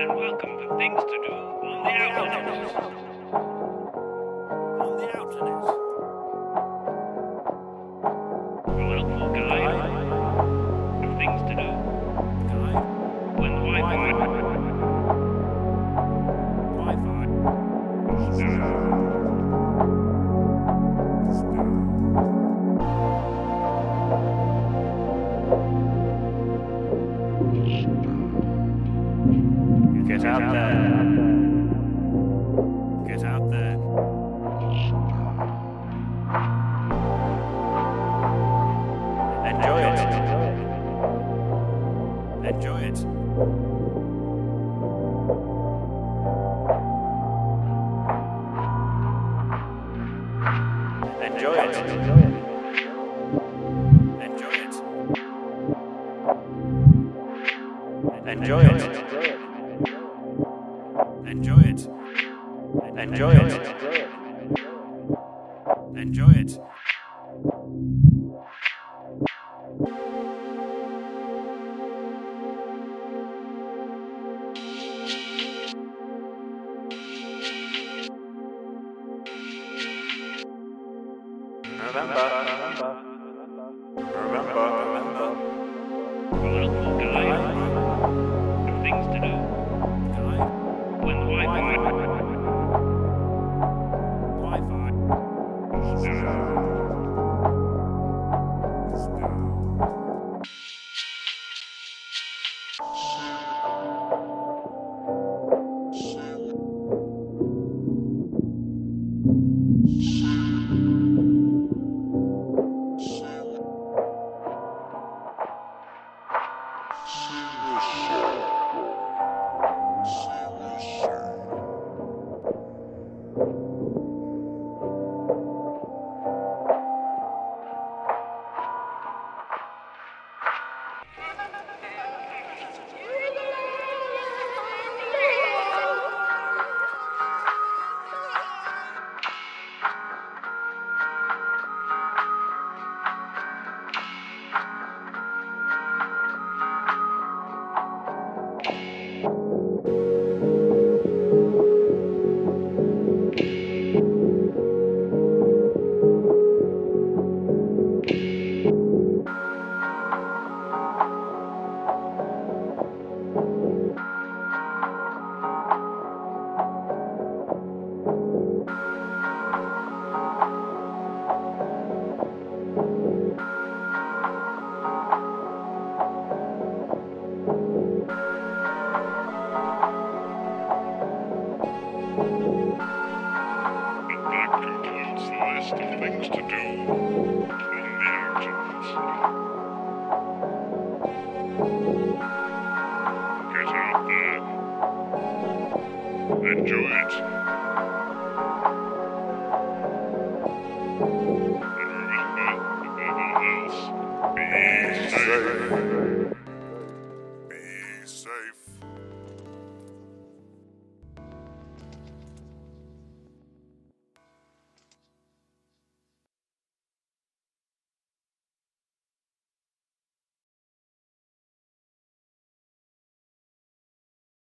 and welcome to Things to Do on the Outlaws. Get out there. Get out there. Enjoy it. Enjoy it. Enjoy it. Enjoy it. Enjoy it. Enjoy Enjoy, Enjoy it. it. Enjoy it. November. November. Shh. Things to do on the outernet. Get out there. Enjoy it. And remember, above all else, be safe.